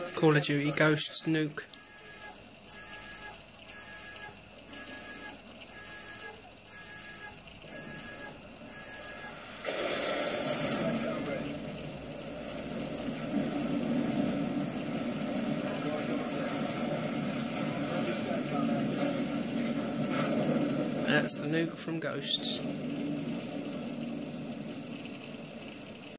Call of Duty Ghosts nuke. That's the nuke from Ghosts.